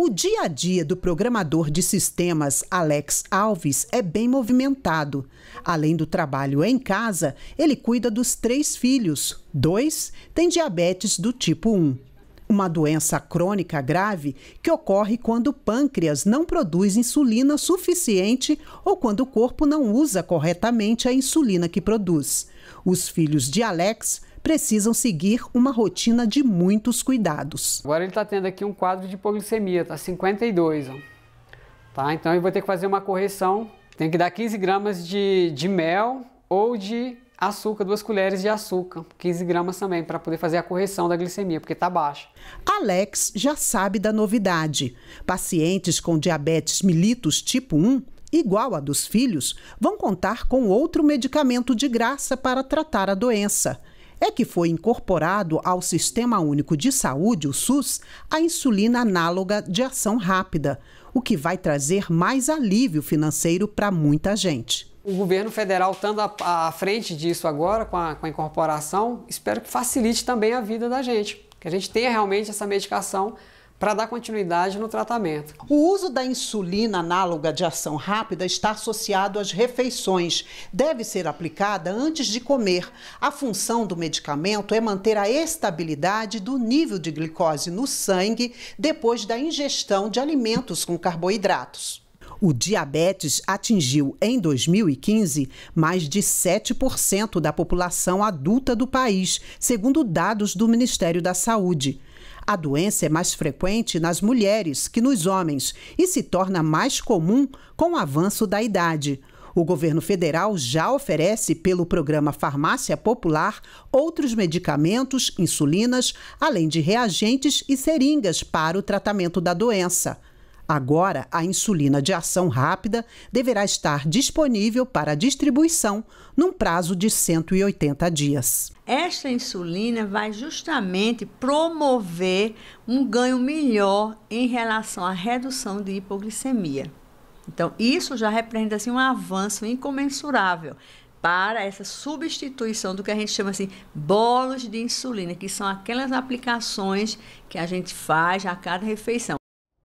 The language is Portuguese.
O dia a dia do programador de sistemas Alex Alves é bem movimentado. Além do trabalho em casa, ele cuida dos três filhos. Dois têm diabetes do tipo 1. Uma doença crônica grave que ocorre quando o pâncreas não produz insulina suficiente ou quando o corpo não usa corretamente a insulina que produz. Os filhos de Alex precisam seguir uma rotina de muitos cuidados. Agora ele está tendo aqui um quadro de hipoglicemia, está 52. Ó. Tá? Então eu vou ter que fazer uma correção. Tem que dar 15 gramas de, de mel ou de açúcar, duas colheres de açúcar, 15 gramas também, para poder fazer a correção da glicemia, porque está baixa. Alex já sabe da novidade. Pacientes com diabetes mellitus tipo 1 igual a dos filhos, vão contar com outro medicamento de graça para tratar a doença é que foi incorporado ao Sistema Único de Saúde, o SUS, a insulina análoga de ação rápida, o que vai trazer mais alívio financeiro para muita gente. O governo federal, estando à frente disso agora, com a, com a incorporação, espero que facilite também a vida da gente, que a gente tenha realmente essa medicação para dar continuidade no tratamento. O uso da insulina análoga de ação rápida está associado às refeições. Deve ser aplicada antes de comer. A função do medicamento é manter a estabilidade do nível de glicose no sangue depois da ingestão de alimentos com carboidratos. O diabetes atingiu em 2015 mais de 7% da população adulta do país, segundo dados do Ministério da Saúde. A doença é mais frequente nas mulheres que nos homens e se torna mais comum com o avanço da idade. O governo federal já oferece, pelo programa Farmácia Popular, outros medicamentos, insulinas, além de reagentes e seringas para o tratamento da doença. Agora, a insulina de ação rápida deverá estar disponível para distribuição num prazo de 180 dias. Esta insulina vai justamente promover um ganho melhor em relação à redução de hipoglicemia. Então, isso já representa assim, um avanço incomensurável para essa substituição do que a gente chama assim bolos de insulina, que são aquelas aplicações que a gente faz a cada refeição.